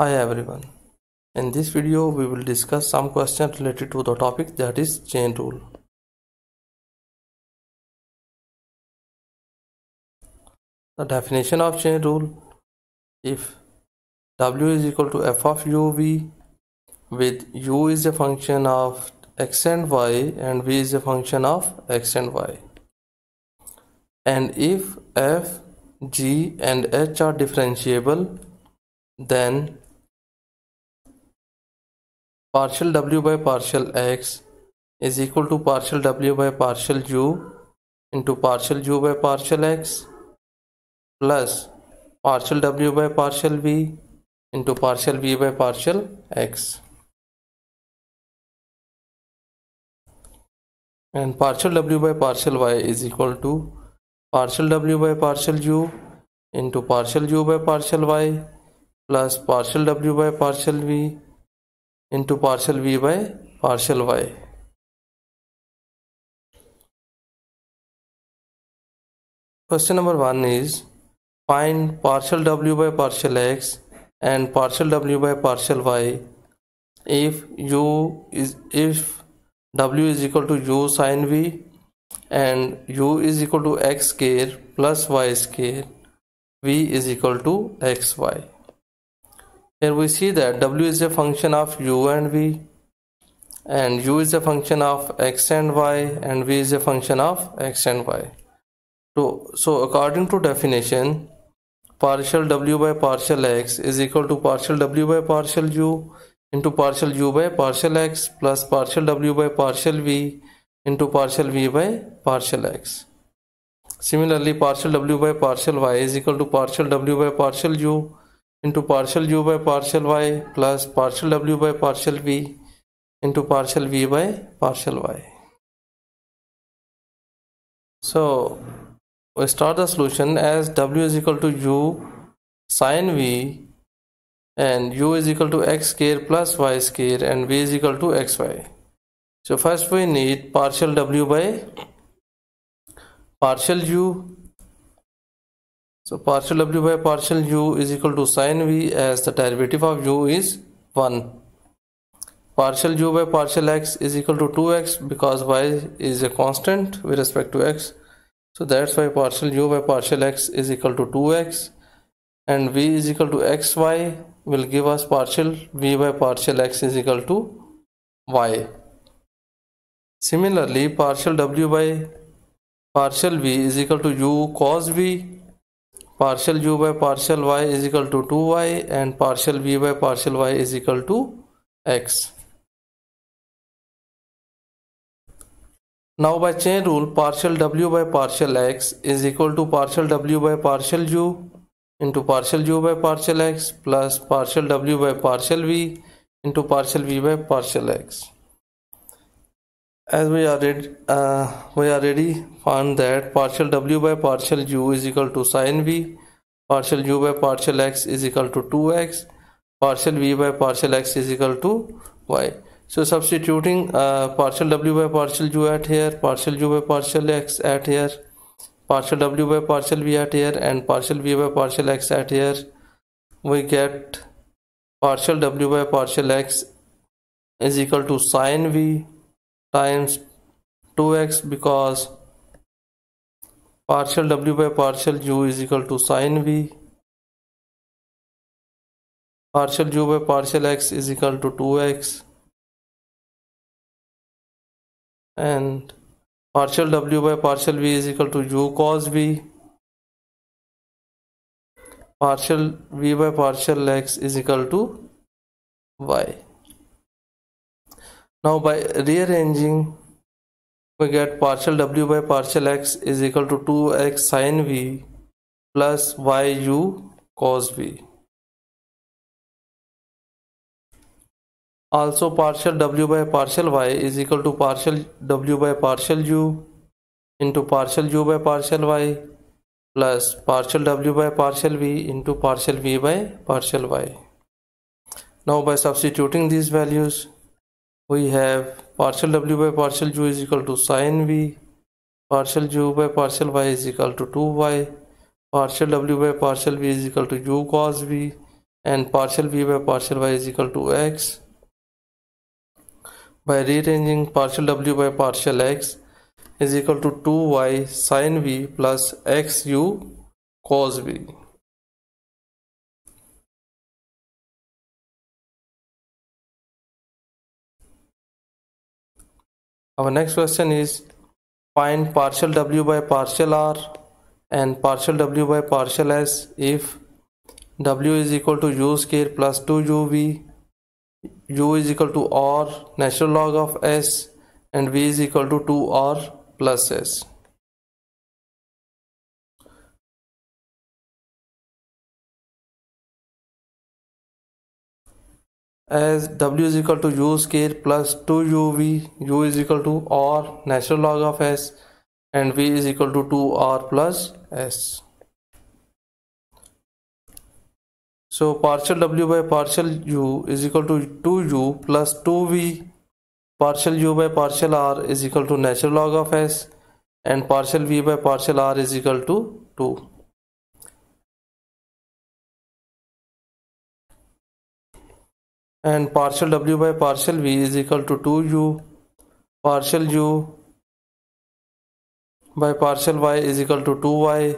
Hi everyone. In this video we will discuss some questions related to the topic that is chain rule. The definition of chain rule if w is equal to f of u v with u is a function of x and y and v is a function of x and y and if f g and h are differentiable then partial w by partial x is equal to partial w by partial u into partial u by partial x plus partial w by partial v into partial v by partial x. And partial w by partial y is equal to partial w by partial u into partial u by partial y plus partial w by partial v into partial v by partial y. Question number 1 is find partial w by partial x and partial w by partial y if u is if w is equal to u sine v and u is equal to x square plus y square v is equal to xy here we see that w is a function of u and v and u is a function of x and y and v is a function of x and y. So, so according to definition partial w by partial x is equal to partial w by partial u into partial u by partial x plus partial w by partial v into partial v by partial x. Similarly partial w by partial y is equal to partial w by partial u into partial u by partial y plus partial w by partial v into partial v by partial y. So we start the solution as w is equal to u sine v and u is equal to x square plus y square and v is equal to xy. So first we need partial w by partial u so partial w by partial u is equal to sine v as the derivative of u is 1. Partial u by partial x is equal to 2x because y is a constant with respect to x. So that's why partial u by partial x is equal to 2x and v is equal to xy will give us partial v by partial x is equal to y. Similarly, partial w by partial v is equal to u cos v partial you bye partial Y is equal to to Y and partial we bye partial Y is equal to x now bye chain rule partial W by partial x is equal to partial W by partial you into partial you by partial x plus partial W by partial we into partial we by partial x as we already uh, we already found that partial w by partial u is equal to sine v partial u by partial x is equal to 2x partial v by partial x is equal to y. So substituting uh, partial w by partial u at here partial u by partial x at here partial w by partial v at here and partial v by partial x at here we get partial w by partial x is equal to sine v times 2x because partial w by partial u is equal to sine v. Partial u by partial x is equal to 2x and partial w by partial v is equal to u cos v. Partial v by partial x is equal to y now by rearranging we get partial w by partial x is equal to 2x sine v plus yu cos v. Also partial w by partial y is equal to partial w by partial u into partial u by partial y plus partial w by partial v into partial v by partial y. Now by substituting these values we have partial w by partial u is equal to sine v partial u by partial y is equal to 2y partial w by partial v is equal to u cos v and partial v by partial y is equal to x by rearranging partial w by partial x is equal to 2y sine v plus xu cos v. Our next question is find partial w by partial r and partial w by partial s if w is equal to u square plus 2uv u is equal to r natural log of s and v is equal to 2r plus s as w is equal to u square plus 2uv u is equal to r natural log of s and v is equal to 2r plus s. So partial w by partial u is equal to 2u plus 2v partial u by partial r is equal to natural log of s and partial v by partial r is equal to 2 and partial w by partial v is equal to 2u partial u by partial y is equal to 2y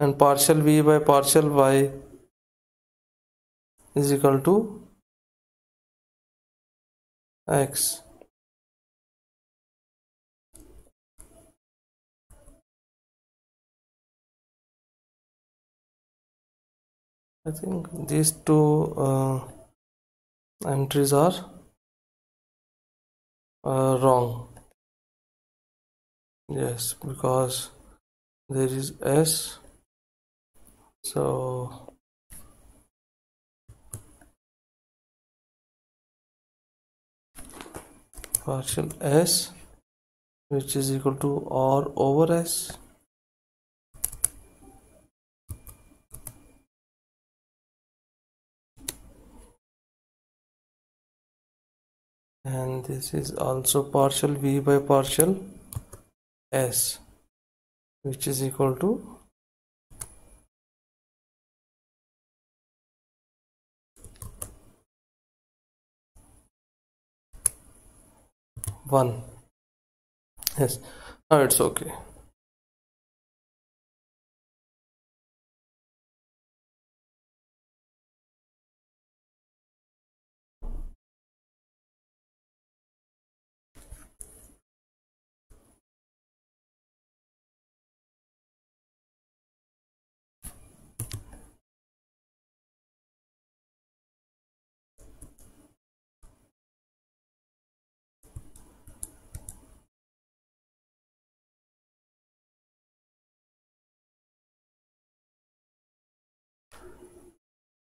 and partial v by partial y is equal to x I think these two uh, entries are uh, wrong. Yes because there is s so partial s which is equal to r over s and this is also partial v by partial s which is equal to one. Yes now it's okay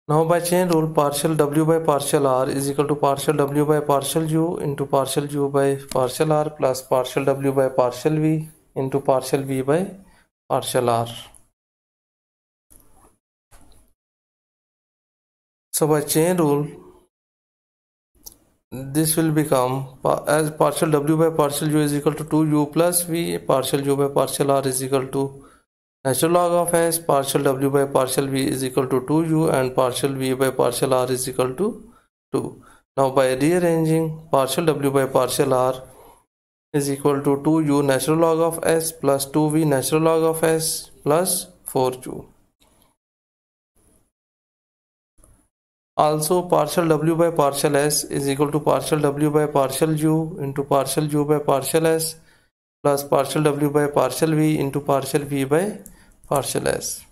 Now by chain rule partial w by partial r is equal to partial w by partial u into partial u by partial r plus partial w by partial v into partial v by partial r. So by chain rule this will become as partial w by partial u is equal to 2u plus v partial u by partial r is equal to Natural log of s partial w by partial v is equal to 2u and partial v by partial r is equal to 2. Now by rearranging partial w by partial r is equal to 2u natural log of s plus 2v natural log of s plus 4u. Also partial w by partial s is equal to partial w by partial u into partial u by partial s plus partial w by partial v into partial v by partial s.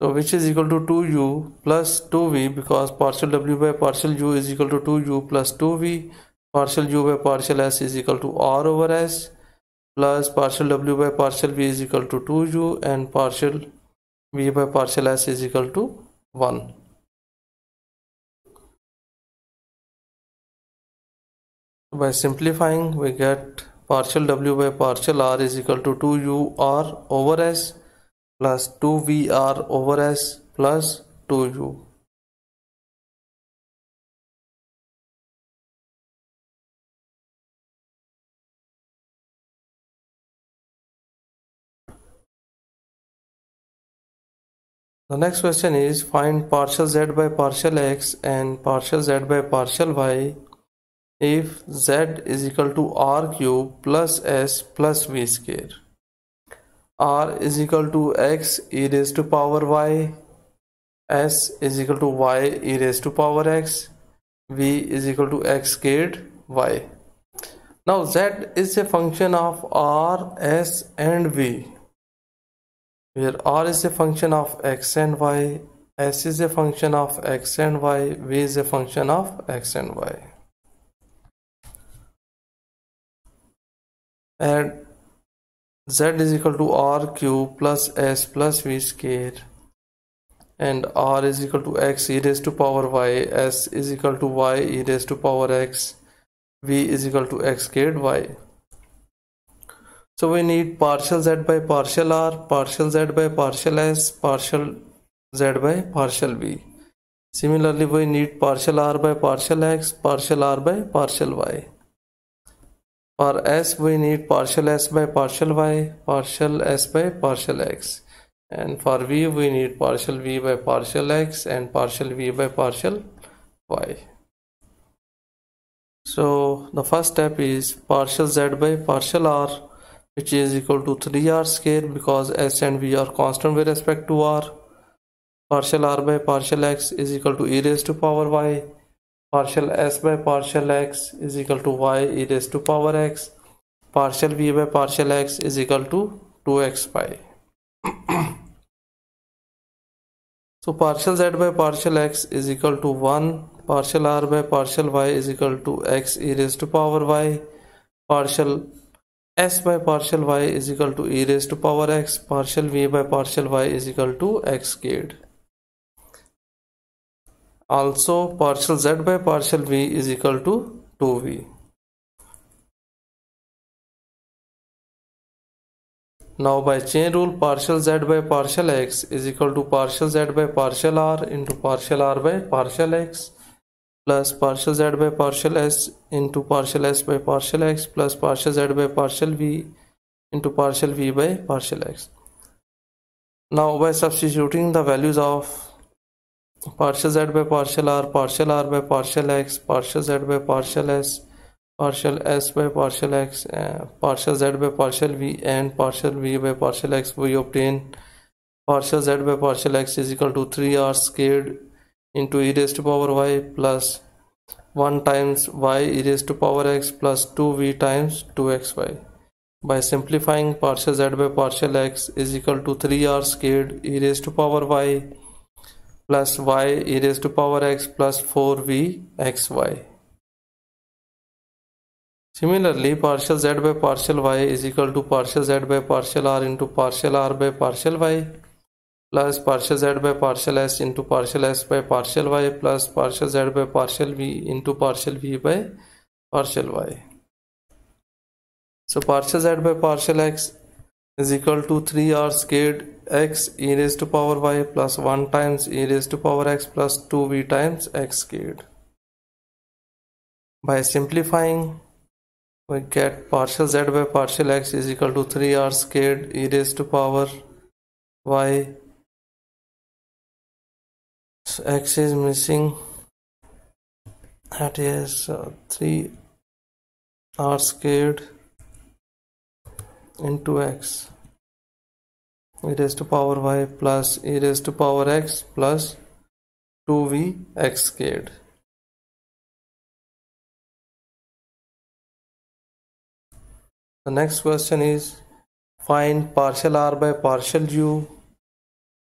So which is equal to 2u plus 2v because partial w by partial u is equal to 2u plus 2v partial u by partial s is equal to r over s plus partial w by partial v is equal to 2u and partial v by partial s is equal to 1 by simplifying we get partial w by partial r is equal to 2u r over s plus 2vr over s plus 2u The next question is find partial z by partial x and partial z by partial y if z is equal to r cube plus s plus v square. r is equal to x e raised to power y, s is equal to y e raised to power x, v is equal to x squared y. Now z is a function of r, s and v where r is a function of x and y, s is a function of x and y, v is a function of x and y. And z is equal to r cube plus s plus v square and r is equal to x e raised to power y, s is equal to y e raised to power x, v is equal to x squared y. So we need partial z by partial r, partial z by partial s, partial z by partial v. Similarly, we need partial r by partial x, partial r by partial y. For s, we need partial s by partial y, partial s by partial x. And for v, we need partial v by partial x and partial v by partial y. So the first step is partial z by partial r which is equal to 3r square because s and v are constant with respect to r. Partial r by partial x is equal to e raised to power y. Partial s by partial x is equal to y e raised to power x. Partial v by partial x is equal to 2x pi. so partial z by partial x is equal to 1. Partial r by partial y is equal to x e raised to power y. Partial s by partial y is equal to e raised to power x partial v by partial y is equal to x squared also partial z by partial v is equal to 2v now by chain rule partial z by partial x is equal to partial z by partial r into partial r by partial x plus partial z by partial s into partial s by partial x plus partial z by partial v into partial v by partial x. Now by substituting the values of partial z by partial r, partial r by partial x, partial z by partial s, partial s by partial x, uh, partial z by partial v and partial v by partial x we obtain partial z by partial x is equal to 3r squared into e raised to power y plus 1 times y e raised to power x plus 2v times 2xy. By simplifying partial z by partial x is equal to 3r squared e raised to power y plus y e raise to power x plus four v x y similarly partial z by partial y is equal to partial z by partial r into partial r by partial y plus partial z by partial s into partial s by partial y plus partial z by partial v into partial v by partial y so partial z by partial x is equal to 3r squared x e raised to power y plus 1 times e raised to power x plus 2v times x squared. By simplifying, we get partial z by partial x is equal to 3r squared e raised to power y so x is missing that is uh, 3 r squared into x. e raised to power y plus e raised to power x plus 2v x squared. The next question is find partial r by partial u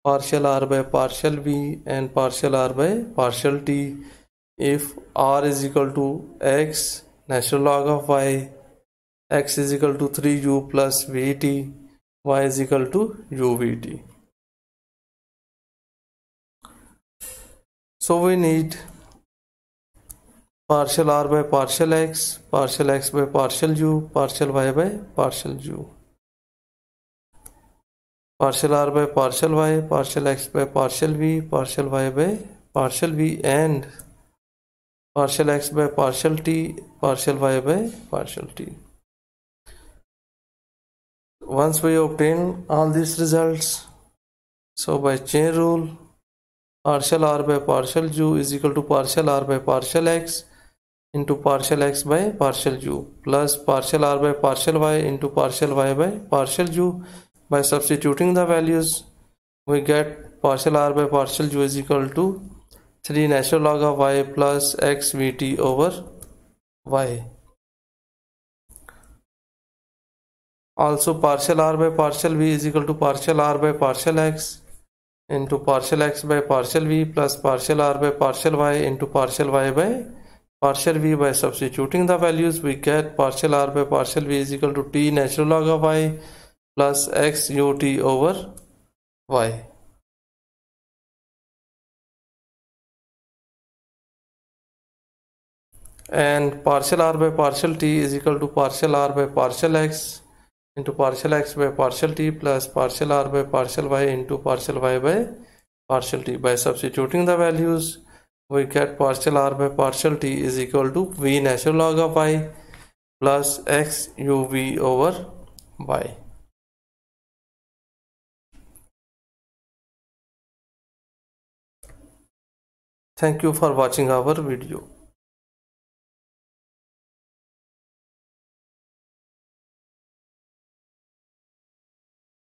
partial r by partial v and partial r by partial t. If r is equal to x natural log of y x is equal to 3u plus vt y is equal to uvt so we need partial r by partial x partial x by partial u partial y by partial u partial r by partial y, partial x by partial v, partial y by partial v and partial x by partial t, partial y by partial t. Once we obtain all these results, so by chain rule partial r by partial u is equal to partial r by partial x into partial x by partial u plus partial r by partial y into partial y by partial u. By substituting the values we get partial r by partial u is equal to 3 natural log of y plus x vt over y also partial r by partial v is equal to partial r by partial x into partial x by partial v plus partial r by partial y into partial y by partial v. By substituting the values we get partial r by partial v is equal to t natural log of y plus x u t over y. And partial r by partial t is equal to partial r by partial x into partial x by partial t plus partial r by partial y into partial y by partial t by substituting the values we get partial r by partial t is equal to v natural log of y plus x u v over y Thank you for watching our video.